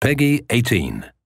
Peggy 18.